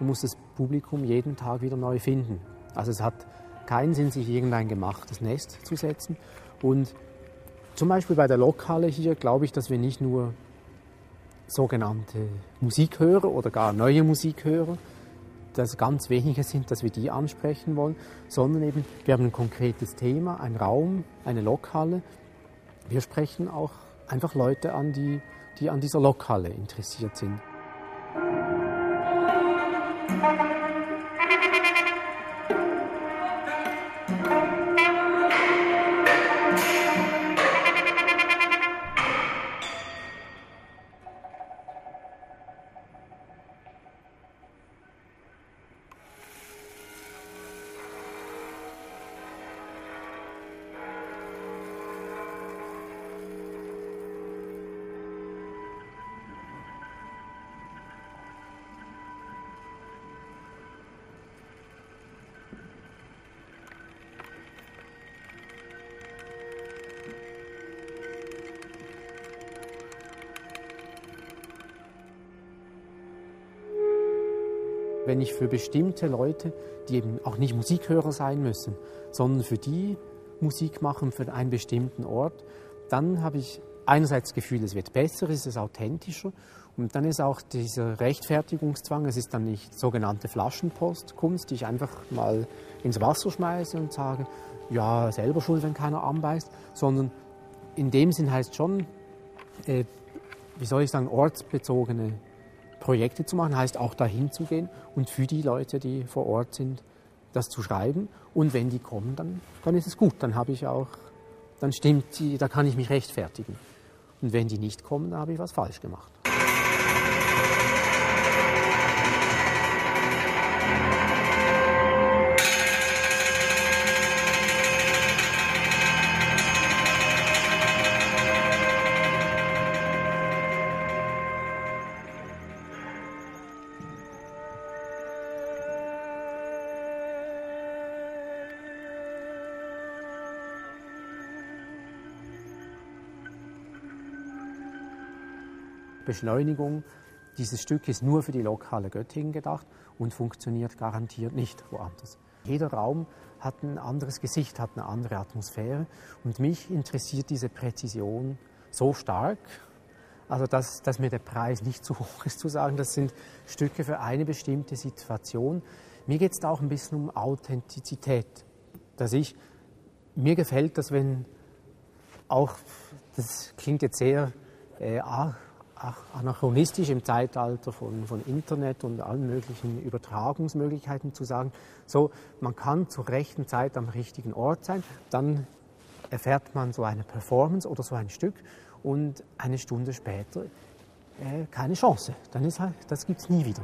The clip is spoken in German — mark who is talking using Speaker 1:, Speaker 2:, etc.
Speaker 1: und muss das Publikum jeden Tag wieder neu finden. Also es hat keinen Sinn, sich irgendein gemachtes Nest zu setzen. Und zum Beispiel bei der Lokhalle hier glaube ich, dass wir nicht nur sogenannte Musikhörer oder gar neue Musikhörer, dass ganz wenige sind, dass wir die ansprechen wollen, sondern eben wir haben ein konkretes Thema, ein Raum, eine Lokhalle. Wir sprechen auch einfach Leute an, die, die an dieser Lokhalle interessiert sind. Wenn ich für bestimmte Leute, die eben auch nicht Musikhörer sein müssen, sondern für die Musik machen, für einen bestimmten Ort, dann habe ich einerseits das Gefühl, es wird besser, es ist authentischer. Und dann ist auch dieser Rechtfertigungszwang, es ist dann nicht sogenannte Flaschenpostkunst, die ich einfach mal ins Wasser schmeiße und sage, ja, selber schuld, wenn keiner anbeißt, sondern in dem Sinn heißt schon, äh, wie soll ich sagen, ortsbezogene Projekte zu machen, heißt auch dahin zu gehen und für die Leute, die vor Ort sind, das zu schreiben. Und wenn die kommen, dann, dann ist es gut. Dann habe ich auch, dann stimmt die, da kann ich mich rechtfertigen. Und wenn die nicht kommen, dann habe ich was falsch gemacht. Beschleunigung dieses Stück ist nur für die Lokale Göttingen gedacht und funktioniert garantiert nicht woanders. Jeder Raum hat ein anderes Gesicht, hat eine andere Atmosphäre und mich interessiert diese Präzision so stark, also dass, dass mir der Preis nicht zu hoch ist zu sagen, das sind Stücke für eine bestimmte Situation. Mir geht es da auch ein bisschen um Authentizität, dass ich, mir gefällt das, wenn auch, das klingt jetzt sehr äh, anachronistisch im Zeitalter von, von Internet und allen möglichen Übertragungsmöglichkeiten zu sagen, so, man kann zur rechten Zeit am richtigen Ort sein, dann erfährt man so eine Performance oder so ein Stück und eine Stunde später äh, keine Chance. Dann ist halt, das gibt es nie wieder.